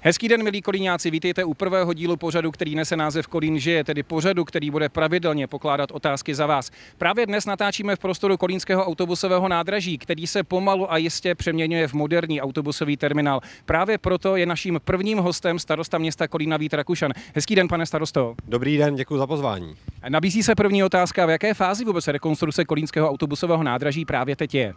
Hezký den, milí kolíňáci, vítejte u prvého dílu pořadu, který nese název Kolín žije, tedy pořadu, který bude pravidelně pokládat otázky za vás. Právě dnes natáčíme v prostoru kolínského autobusového nádraží, který se pomalu a jistě přeměňuje v moderní autobusový terminál. Právě proto je naším prvním hostem starosta města Kolína Vít Rakušan. Hezký den, pane starosto. Dobrý den, děkuji za pozvání. Nabízí se první otázka, v jaké fázi vůbec rekonstrukce kolínského autobusového nádraží právě teď je?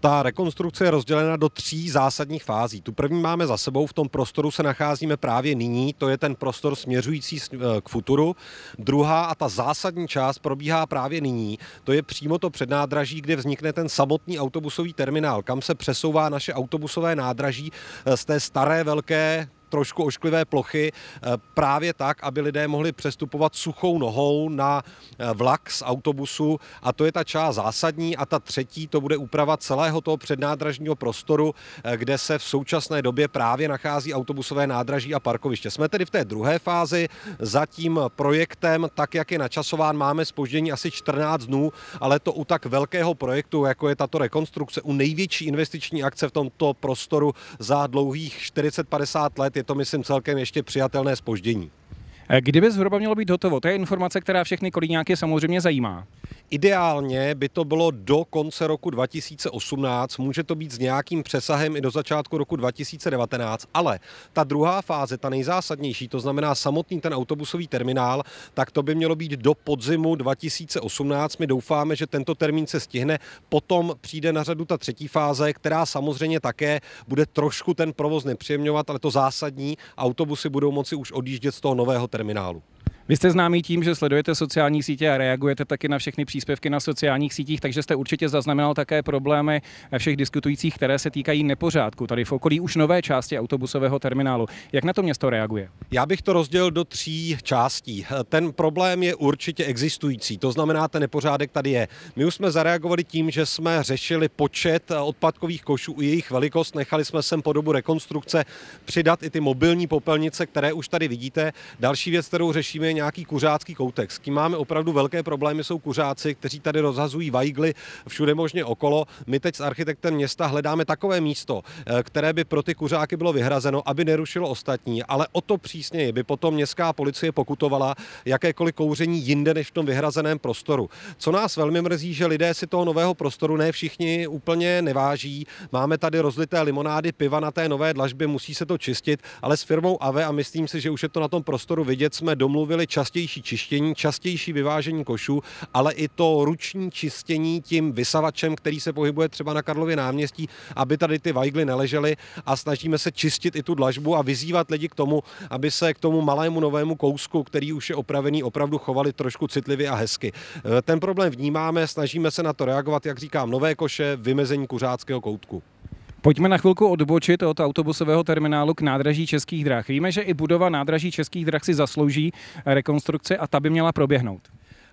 Ta rekonstrukce je rozdělena do tří zásadních fází. Tu první máme za sebou, v tom prostoru se nacházíme právě nyní, to je ten prostor směřující eh, k futuru. Druhá a ta zásadní část probíhá právě nyní, to je přímo to přednádraží, kde vznikne ten samotný autobusový terminál, kam se přesouvá naše autobusové nádraží eh, z té staré velké trošku ošklivé plochy eh, právě tak, aby lidé mohli přestupovat suchou nohou na eh, vlak z autobusu. A to je ta část zásadní. A ta třetí to bude úprava celého toho přednádražního prostoru, eh, kde se v současné době právě nachází autobusové nádraží a parkoviště. Jsme tedy v té druhé fázi, za tím projektem, tak jak je načasován, máme spoždění asi 14 dnů, ale to u tak velkého projektu, jako je tato rekonstrukce, u největší investiční akce v tomto prostoru za dlouhých 40-50 let, je to, myslím, celkem ještě přijatelné spoždění. Kdyby zhruba mělo být hotovo? To je informace, která všechny kolíňáky samozřejmě zajímá. Ideálně by to bylo do konce roku 2018, může to být s nějakým přesahem i do začátku roku 2019, ale ta druhá fáze, ta nejzásadnější, to znamená samotný ten autobusový terminál, tak to by mělo být do podzimu 2018. My doufáme, že tento termín se stihne. Potom přijde na řadu ta třetí fáze, která samozřejmě také bude trošku ten provoz nepříjemňovat, ale to zásadní, autobusy budou moci už odjíždět z toho nového terminálu. Vy jste známý tím, že sledujete sociální sítě a reagujete taky na všechny příspěvky na sociálních sítích, takže jste určitě zaznamenal také problémy všech diskutujících, které se týkají nepořádku tady v okolí už nové části autobusového terminálu. Jak na to město reaguje? Já bych to rozdělil do tří částí. Ten problém je určitě existující, to znamená, ten nepořádek tady je. My už jsme zareagovali tím, že jsme řešili počet odpadkových košů i jejich velikost, nechali jsme sem po dobu rekonstrukce přidat i ty mobilní popelnice, které už tady vidíte. Další věc, kterou řešíme, je nějaký kuřácký koutek. S kým máme opravdu velké problémy, jsou kuřáci, kteří tady rozhazují vajgly všude možně okolo. My teď s architektem města hledáme takové místo, eh, které by pro ty kuřáky bylo vyhrazeno, aby nerušilo ostatní, ale o to přísněji by potom městská policie pokutovala jakékoliv kouření jinde než v tom vyhrazeném prostoru. Co nás velmi mrzí, že lidé si toho nového prostoru ne všichni úplně neváží. Máme tady rozlité limonády, piva na té nové dlažbě, musí se to čistit, ale s firmou AVE a myslím si, že už je to na tom prostoru vidět, jsme domluvili častější čištění, častější vyvážení košů, ale i to ruční čistění tím vysavačem, který se pohybuje třeba na Karlově náměstí, aby tady ty vajgly neležely a snažíme se čistit i tu dlažbu a vyzývat lidi k tomu, aby se k tomu malému novému kousku, který už je opravený, opravdu chovali trošku citlivě a hezky. E, ten problém vnímáme, snažíme se na to reagovat, jak říkám, nové koše, vymezení kuřáckého koutku. Pojďme na chvilku odbočit od autobusového terminálu k nádraží Českých drah. Víme, že i budova nádraží Českých drah si zaslouží rekonstrukci a ta by měla proběhnout.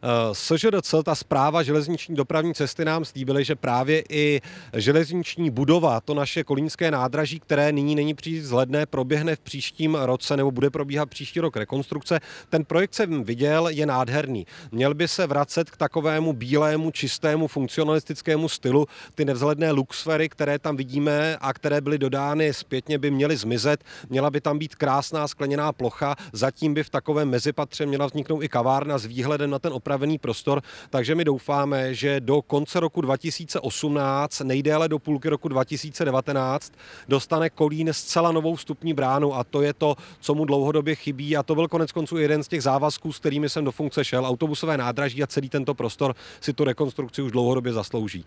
Eh, SŽDC, ta zpráva železniční dopravní cesty nám slíbily, že právě i železniční budova, to naše kolínské nádraží, které nyní není příliš zhledné, proběhne v příštím roce nebo bude probíhat příští rok rekonstrukce. Ten projekt jsem viděl, je nádherný. Měl by se vracet k takovému bílému, čistému, funkcionalistickému stylu. Ty nevzhledné luxfery, které tam vidíme a které byly dodány zpětně, by měly zmizet. Měla by tam být krásná skleněná plocha, zatím by v takovém mezipatře měla vzniknout i kavárna s výhledem na ten opravdu připravený prostor, takže my doufáme, že do konce roku 2018, nejdéle do půlky roku 2019, dostane Kolín zcela novou vstupní bránu a to je to, co mu dlouhodobě chybí a to byl konec konců jeden z těch závazků, s kterými jsem do funkce šel. Autobusové nádraží a celý tento prostor si tu rekonstrukci už dlouhodobě zaslouží.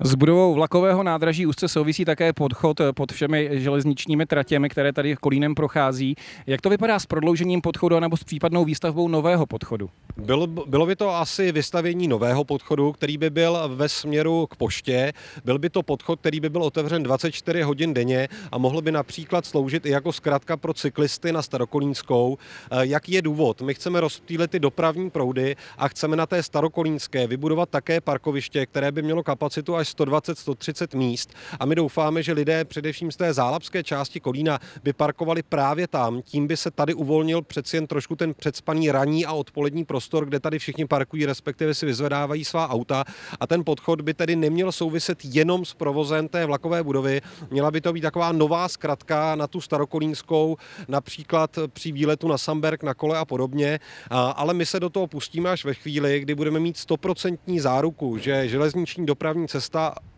S budovou vlakového nádraží úzce souvisí také podchod pod všemi železničními tratěmi, které tady Kolínem prochází. Jak to vypadá s prodloužením podchodu nebo s případnou výstavbou nového podchodu? Bylo, bylo by to asi vystavění nového podchodu, který by byl ve směru k poště. Byl by to podchod, který by byl otevřen 24 hodin denně a mohl by například sloužit i jako zkratka pro cyklisty na Starokolínskou. Eh, jaký je důvod? My chceme rozptýlit ty dopravní proudy a chceme na té Starokolínské vybudovat také parkoviště, které by mělo kapacitu až až 120-130 míst. A my doufáme, že lidé především z té zálapské části Kolína by parkovali právě tam, tím by se tady uvolnil přeci jen trošku ten předspaný ranní a odpolední prostor kde tady všichni parkují, respektive si vyzvedávají svá auta. A ten podchod by tedy neměl souviset jenom s provozem té vlakové budovy. Měla by to být taková nová zkratka na tu starokolínskou, například při výletu na Samberg, na kole a podobně, ale my se do toho pustíme až ve chvíli, kdy budeme mít stoprocentní záruku, že železniční dopravní cesta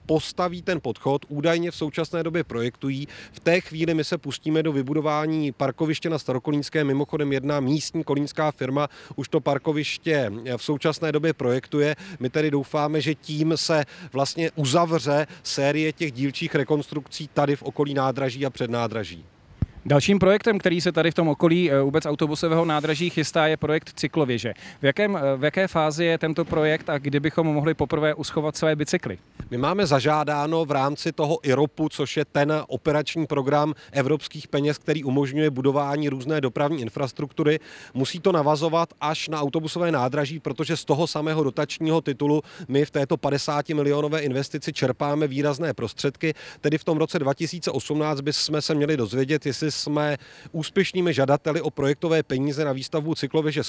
postaví ten podchod, údajně v současné době projektují. V té chvíli my se pustíme do vybudování parkoviště na Starokolínské. Mimochodem jedna místní kolínská firma už to parkoviště v současné době projektuje. My tedy doufáme, že tím se vlastně uzavře série těch dílčích rekonstrukcí tady v okolí nádraží a před nádraží. Dalším projektem, který se tady v tom okolí eh, vůbec autobusového nádraží chystá, je projekt Cyklověže. V, jakém, eh, v jaké fázi je tento projekt a kdy bychom mohli poprvé uschovat své bicykly? My máme zažádáno v rámci toho IROPu, což je ten operační program evropských peněz, který umožňuje budování různé dopravní infrastruktury. Musí to navazovat až na autobusové nádraží, protože z toho samého dotačního titulu my v této 50 milionové investici čerpáme výrazné prostředky. Tedy v tom roce 2018 bychom se měli dozvědět, jestli jsme úspěšnými žadateli o projektové peníze na výstavbu cyklověže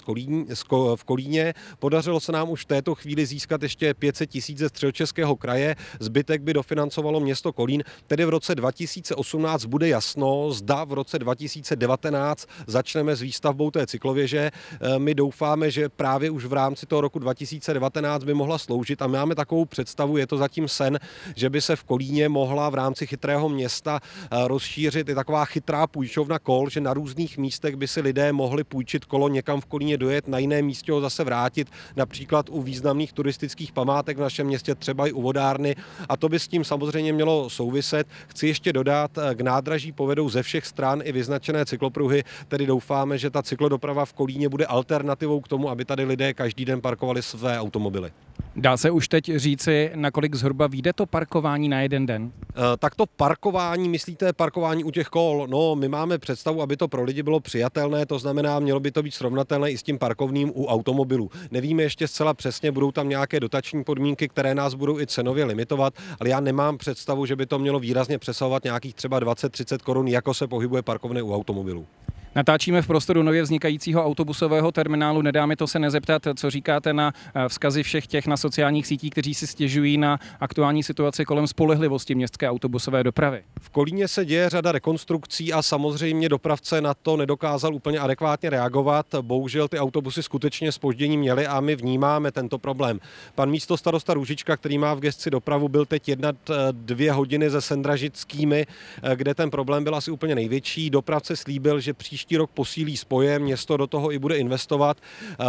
v Kolíně. Podařilo se nám už v této chvíli získat ještě 500 tisíc ze středočeského kraje, zbytek by dofinancovalo město Kolín. Tedy v roce 2018 bude jasno, zda v roce 2019 začneme s výstavbou té cyklověže. Eh, my doufáme, že právě už v rámci toho roku 2019 by mohla sloužit a máme takovou představu, je to zatím sen, že by se v Kolíně mohla v rámci chytrého města eh, rozšířit i taková chytrá půjčovna kol, že na různých místech by si lidé mohli půjčit kolo někam v Kolíně dojet, na jiné místě ho zase vrátit, například u významných turistických památek v našem městě, třeba i u vodárny. A to by s tím samozřejmě mělo souviset. Chci ještě dodat, eh, k nádraží povedou ze všech stran i vyznačené cyklopruhy, tedy doufáme, že ta cyklodoprava v Kolíně bude alternativou k tomu, aby tady lidé každý den parkovali své automobily. Dá se už teď říci, nakolik zhruba vyjde to parkování na jeden den? E, tak to parkování, myslíte parkování u těch kol? No, my máme představu, aby to pro lidi bylo přijatelné, to znamená, mělo by to být srovnatelné i s tím parkovným u automobilů. Nevíme ještě zcela přesně, budou tam nějaké dotační podmínky, které nás budou i cenově limitovat, ale já nemám představu, že by to mělo výrazně přesahovat nějakých třeba 20-30 korun, jako se pohybuje parkovné u automobilů. Natáčíme v prostoru nově vznikajícího autobusového terminálu. Nedá mi to se nezeptat, co říkáte na eh, vzkazy všech těch na sociálních sítích, kteří si stěžují na aktuální situaci kolem spolehlivosti městské autobusové dopravy. V Kolíně se děje řada rekonstrukcí a samozřejmě dopravce na to nedokázal úplně adekvátně reagovat. Bohužel ty autobusy skutečně spoždění měly a my vnímáme tento problém. Pan místo starosta Růžička, který má v gesci dopravu, byl teď jedna eh, dvě hodiny se Sendražickými, eh, kde ten problém byl asi úplně největší. Dopravce slíbil, že příští příští rok posílí spoje, město do toho i bude investovat,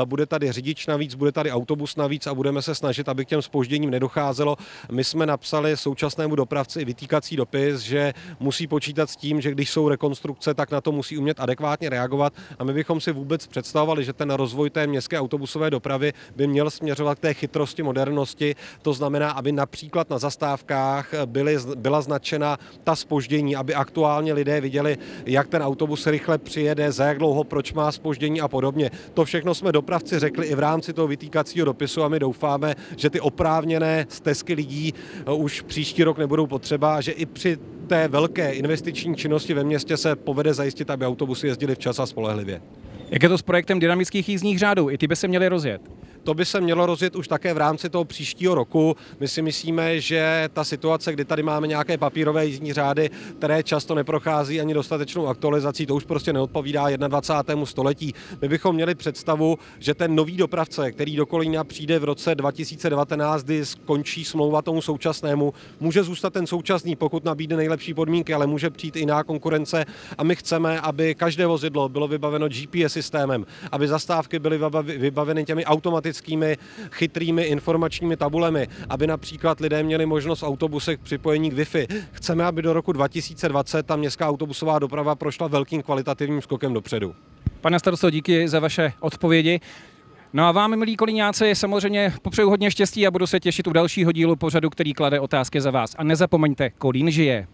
bude tady řidič navíc, bude tady autobus navíc a budeme se snažit, aby k těm spožděním nedocházelo. My jsme napsali současnému dopravci vytýkací dopis, že musí počítat s tím, že když jsou rekonstrukce, tak na to musí umět adekvátně reagovat a my bychom si vůbec představovali, že ten rozvoj té městské autobusové dopravy by měl směřovat k té chytrosti, modernosti. To znamená, aby například na zastávkách byly, byla značena ta spoždění, aby aktuálně lidé viděli, jak ten autobus rychle přijde jede, za jak dlouho, proč má spoždění a podobně. To všechno jsme dopravci řekli i v rámci toho vytýkacího dopisu a my doufáme, že ty oprávněné stezky lidí eh, už příští rok nebudou potřeba a že i při té velké investiční činnosti ve městě se povede zajistit, aby autobusy jezdily včas a spolehlivě. Jak je to s projektem dynamických jízdních řádů? I ty by se měly rozjet. To by se mělo rozjet už také v rámci toho příštího roku. My si myslíme, že ta situace, kdy tady máme nějaké papírové jízdní řády, které často neprochází ani dostatečnou aktualizací, to už prostě neodpovídá 21. století. My bychom měli představu, že ten nový dopravce, který do Kolína přijde v roce 2019, kdy skončí smlouva tomu současnému, může zůstat ten současný, pokud nabídne nejlepší podmínky, ale může přijít i jiná konkurence a my chceme, aby každé vozidlo bylo vybaveno GPS systémem, aby zastávky byly vybaveny těmi automatickými automatickými chytrými informačními tabulemi, aby například lidé měli možnost autobusech připojení k Wi-Fi. Chceme, aby do roku 2020 ta městská autobusová doprava prošla velkým kvalitativním skokem dopředu. Pane starosto, díky za vaše odpovědi. No a vám, milí kolíňáci, samozřejmě popřeju hodně štěstí a budu se těšit u dalšího dílu pořadu, který klade otázky za vás. A nezapomeňte, Kolín žije.